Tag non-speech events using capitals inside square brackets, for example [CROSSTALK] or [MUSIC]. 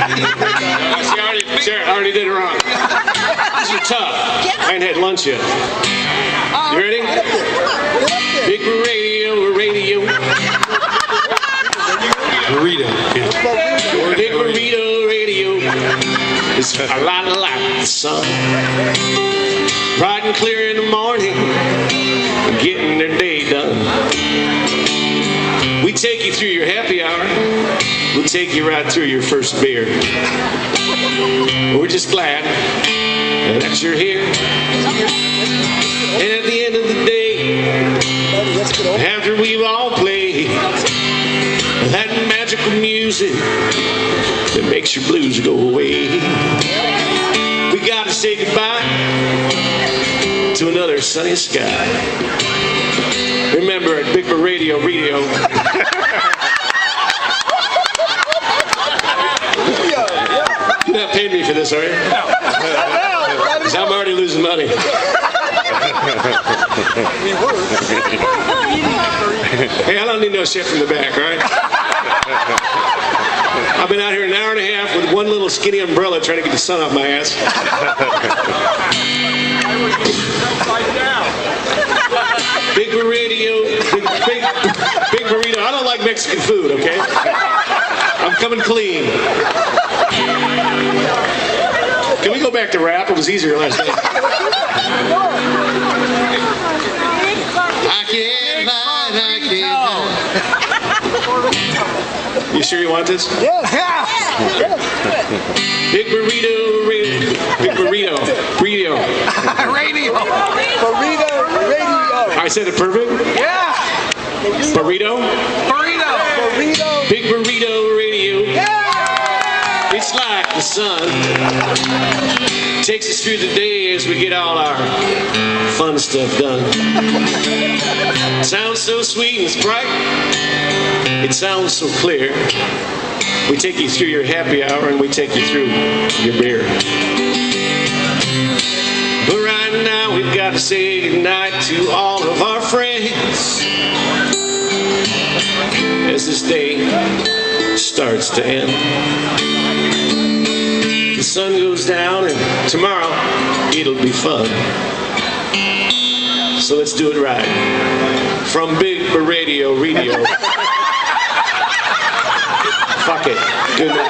See, I already, see, already did it wrong. These are tough. I ain't had lunch yet. You ready? Big radio, radio. Burrito. Big burrito radio. It's a lot like the sun. Bright and clear in the morning, getting their day done. We take you through your happy hour. We'll take you right through your first beer. We're just glad that you're here. And at the end of the day, after we've all played that magical music that makes your blues go away, we gotta say goodbye to another sunny sky. Remember at Big Radio, Radio. [LAUGHS] You're not paying me for this, are you? 'Cause I'm already losing money. hey, I don't need no shit from the back, all right? I've been out here an hour and a half with one little skinny umbrella trying to get the sun off my ass. Big burrito, big, big, big burrito. I don't like Mexican food, okay? I'm coming clean. Can we go back to rap? It was easier last night. I can't hide, I can't You sure you want this? Yeah. Big burrito, burrito, [LAUGHS] big burrito, burrito. Radio. Burrito radio. I said it perfect. Yeah. Burrito, Burrito. Burrito. big burrito radio. The sun takes us through the day as we get all our fun stuff done. It Sounds so sweet and bright. It sounds so clear. We take you through your happy hour and we take you through your beer. But right now we've got to say goodnight to all of our friends as this day starts to end. The sun goes down and tomorrow it'll be fun. So let's do it right. From Big Radio Radio. [LAUGHS] Fuck it. Good night.